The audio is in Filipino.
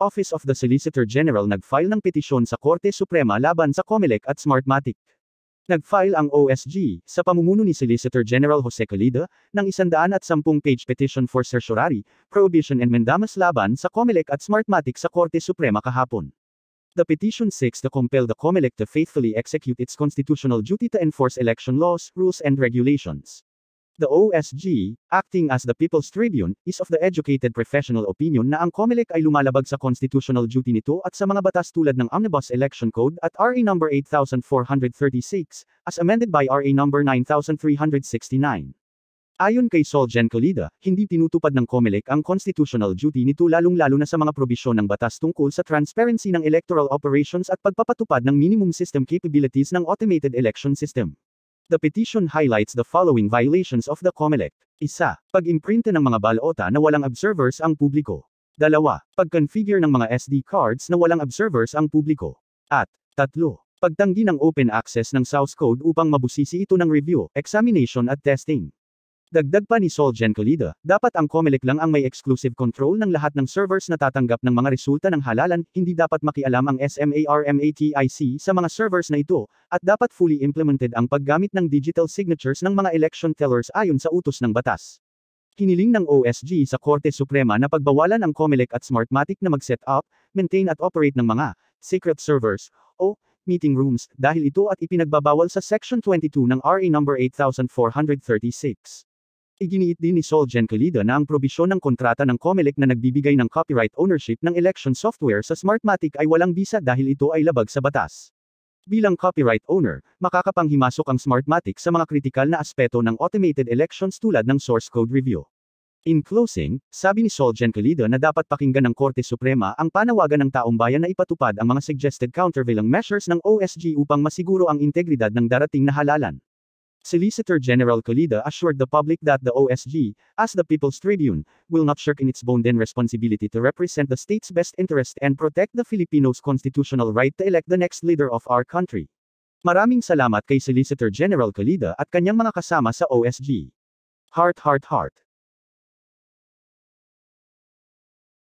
Office of the Solicitor General nag-file ng petisyon sa Korte Suprema laban sa Comelec at Smartmatic. Nag-file ang OSG, sa pamumuno ni Solicitor General Jose Calida, ng 110-page petition for certiorari, prohibition and mandamus laban sa Comelec at Smartmatic sa Korte Suprema kahapon. The petition seeks to compel the COMELEC to faithfully execute its constitutional duty to enforce election laws, rules and regulations. The OSG, acting as the People's Tribune, is of the educated professional opinion na ang COMELEC ay lumalabag sa constitutional duty nito at sa mga batas tulad ng Omnibus Election Code at RA No. 8436, as amended by RA No. 9369. Ayon kay Solgen Colida, hindi tinutupad ng COMELEC ang constitutional duty nito lalong-lalo na sa mga probisyon ng batas tungkol sa transparency ng electoral operations at pagpapatupad ng minimum system capabilities ng automated election system. The petition highlights the following violations of the COMELEC. Isa, pag-imprinta ng mga balota na walang observers ang publiko. Dalawa, pag-configure ng mga SD cards na walang observers ang publiko. At, tatlo, pagtanggi ng open access ng source code upang mabusisi ito ng review, examination at testing. Dagdag pa ni Solgen Colida, dapat ang COMELEC lang ang may exclusive control ng lahat ng servers na tatanggap ng mga resulta ng halalan, hindi dapat makialam ang SMARMATIC sa mga servers na ito, at dapat fully implemented ang paggamit ng digital signatures ng mga election tellers ayon sa utos ng batas. Hiniling ng OSG sa Korte Suprema na pagbawalan ang COMELEC at Smartmatic na mag-set up, maintain at operate ng mga secret servers o meeting rooms dahil ito at ipinagbabawal sa Section 22 ng RA No. 8436. Iginiit din ni Solgen Calida na ang probisyon ng kontrata ng COMELEC na nagbibigay ng copyright ownership ng election software sa Smartmatic ay walang bisa dahil ito ay labag sa batas. Bilang copyright owner, makakapanghimasok ang Smartmatic sa mga kritikal na aspeto ng automated elections tulad ng source code review. In closing, sabi ni Solgen Calida na dapat pakinggan ng Korte Suprema ang panawagan ng taong bayan na ipatupad ang mga suggested countervailing measures ng OSG upang masiguro ang integridad ng darating na halalan. Solicitor General Colida assured the public that the OSG, as the People's Tribune, will not shirk in its bounden responsibility to represent the state's best interest and protect the Filipinos' constitutional right to elect the next leader of our country. Maraming salamat kay Solicitor General Colida at kanyang mga kasama sa OSG. Heart Heart Heart